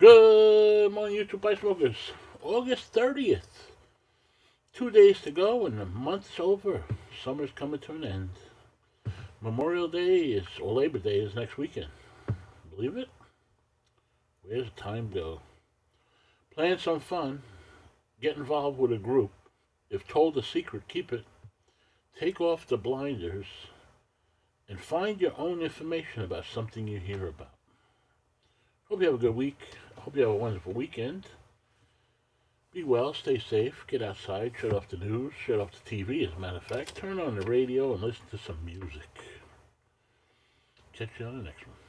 Good morning, YouTube Pipe Smokers. August 30th. Two days to go and the month's over. Summer's coming to an end. Memorial Day is, or Labor Day is next weekend. Believe it? Where's the time go? Plan some fun. Get involved with a group. If told a secret, keep it. Take off the blinders and find your own information about something you hear about. Hope you have a good week. Hope you have a wonderful weekend. Be well, stay safe, get outside, shut off the news, shut off the TV, as a matter of fact. Turn on the radio and listen to some music. Catch you on the next one.